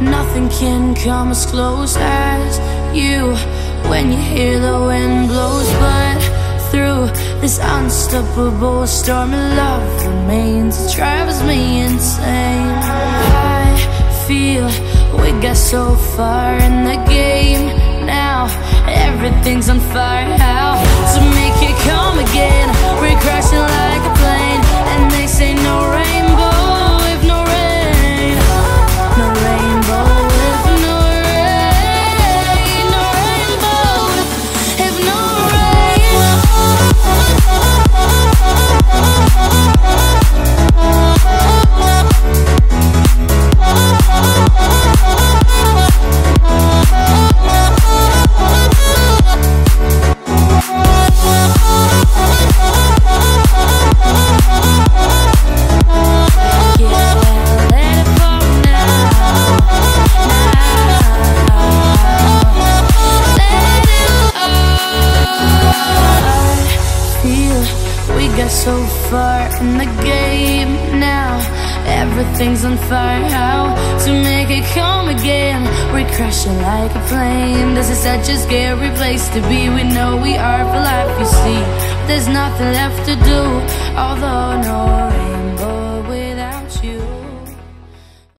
nothing can come as close as you when you hear the wind blows. But through this unstoppable storm love remains, it drives me insane. I feel we got so far in the game now. Everything's on fire. How to make got so far in the game now. Everything's on fire. How to make it come again? We're crashing like a plane. This is such a scary place to be. We know we are for life, you see. There's nothing left to do, although no